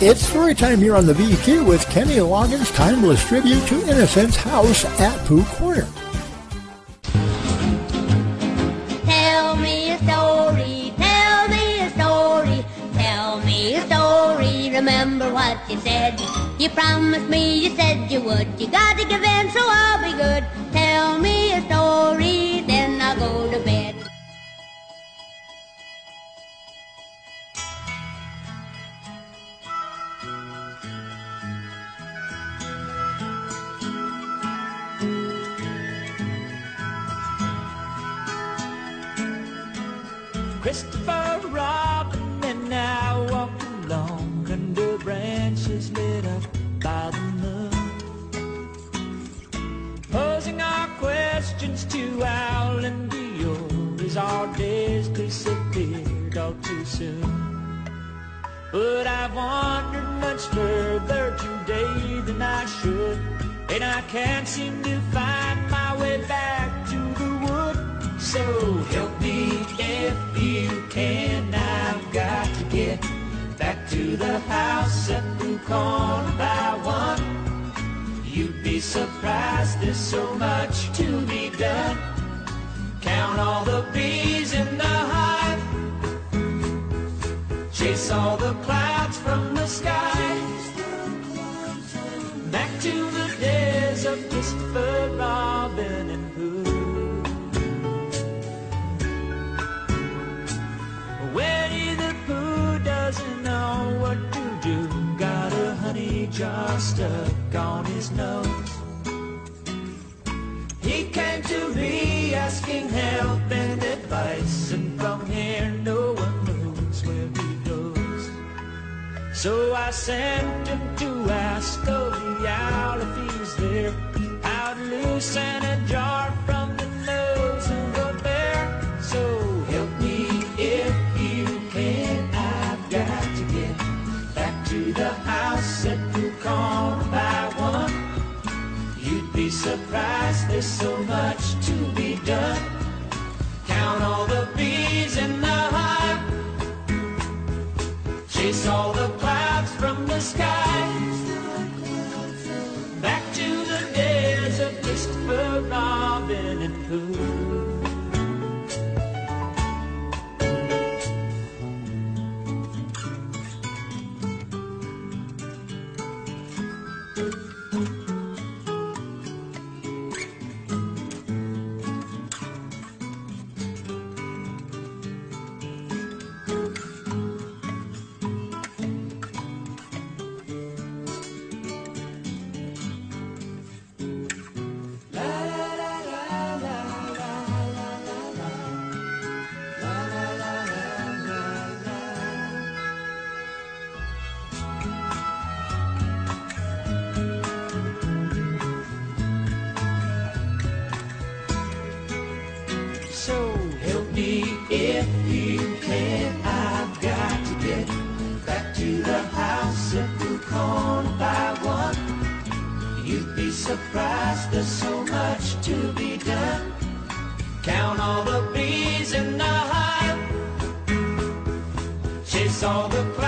It's story time here on the VQ with Kenny Loggins' timeless tribute to Innocence House at Pooh Corner. Tell me a story, tell me a story, tell me a story. Remember what you said. You promised me, you said you would. You gotta give in, so I'll be good. Tell me a story, Christopher Robin and I walked along under branches lit up by the moon. Posing our questions to Owl and Eeyore as our days disappeared all too soon. But I've wandered much further today than I should, and I can't seem to find So help me if you can. I've got to get back to the house at the corner by one. You'd be surprised, there's so much to be done. Count all the bees in the hive. Chase all the clouds do. Got a honey jar stuck on his nose. He came to me asking help and advice, and from here no one knows where he goes. So I sent him to ask of the owl if he's there. How to loosen a be surprised, there's so much to be done. Count all the bees in the hive. Chase all the clouds from the sky. Back to the days of Christopher Robin and Pooh. So surprised, there's so much to be done. Count all the bees in the hive. Chase all the clouds